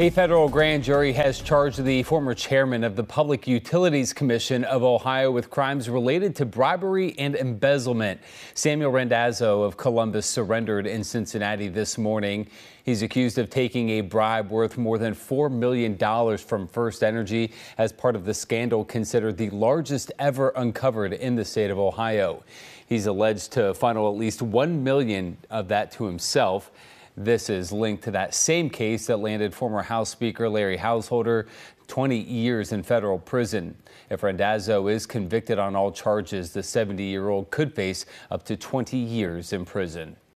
A federal grand jury has charged the former chairman of the Public Utilities Commission of Ohio with crimes related to bribery and embezzlement. Samuel Randazzo of Columbus surrendered in Cincinnati this morning. He's accused of taking a bribe worth more than $4 million from First Energy as part of the scandal considered the largest ever uncovered in the state of Ohio. He's alleged to funnel at least 1 million of that to himself. This is linked to that same case that landed former House Speaker Larry Householder 20 years in federal prison. If Randazzo is convicted on all charges, the 70 year old could face up to 20 years in prison.